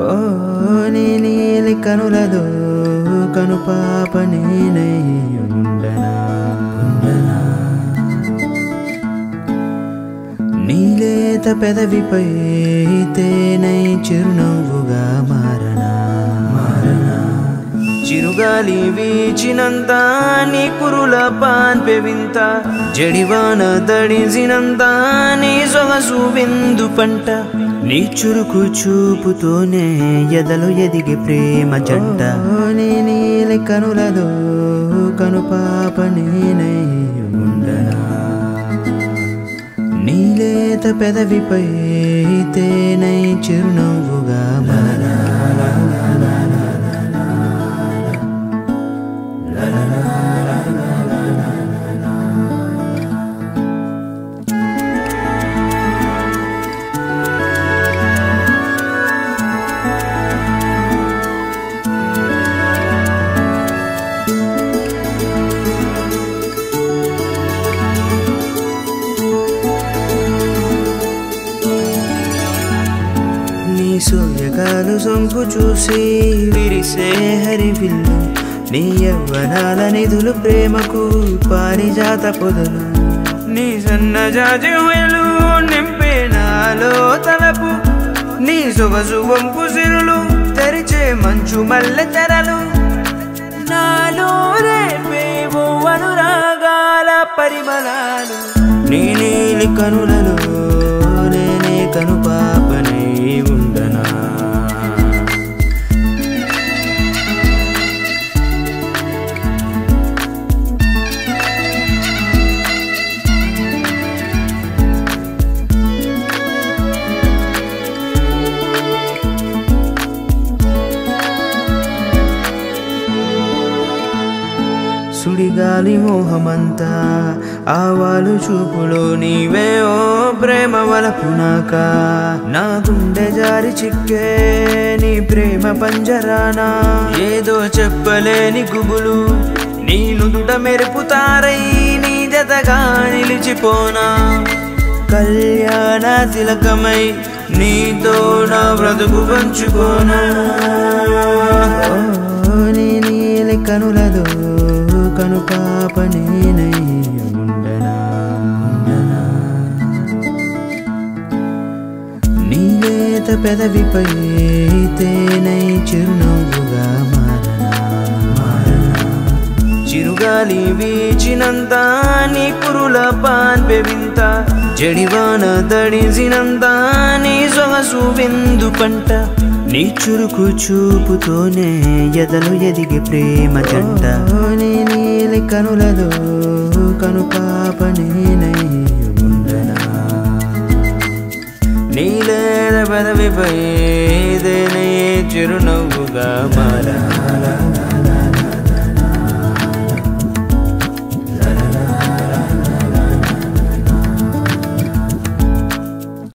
ఓ నీలి కనులదో కను పాప నేనై ఉండనా? నీలేత పెదవిపై తేనై చిరునవ్వుగా గాలి వీచినంత నీ కురుల పాన్పె వింత. జడివాన తడిసినంత నీ సొగసు విందు పంట. నీ చురుకు చూపుతోనే ఎదలు ఎదిగి ప్రేమ జంట. నీ నీలి కనులదో కను పాప ఉండనా నీలేత పెదవిపై తేనై చిరునవ్వుగా మరణ సూర్యకాలు సొంపు చూసి విరిసే హరివిల్లు నీ యవ్వనాల నిధులు ప్రేమకు పారిజాత పొదలు. నీ సన్నజాజి హొయలు నింపే నాలో తలపు నీ సొగసు వంపు సిరులు తెరిచే మంచు మల్లె తెరలు. నాలో రేపేవో అనురాగాల పరిమళాలు నీ నీలి కనులలో సుడిగాలి మోహమంతా ఆవాలు చూపులో నీవే ఓ ప్రేమ వలపునాక నా గుండె జారి చిక్కే నీ ప్రేమ పంజరానా. ఏదో చెప్పలేని గుబులు నీ నుదుట మెరుపుతారై నీ జతగా నిలిచిపోనా. కళ్యాణ తిలకమై నీతో నా బ్రతుకు పంచుకోనా. కను పాప నేనయ్యుండనా నీవేత పెదవిపై తేనై చిరునవ్వుగా మారనా? చిరుగాలి వీచినంత నీ కురుల పాన్పె వింత. జడివాన దడిసినంత నీ సొగసు విందు పంట. నీ చురుకు చూపుతోనే ఎదలు ఎదిగి ప్రేమ జంట. నీ కనులలో కను పాప నేనై ఉండనా నీలేల పదవిపై ఏదైనా చిరునవ్వుగా మారా?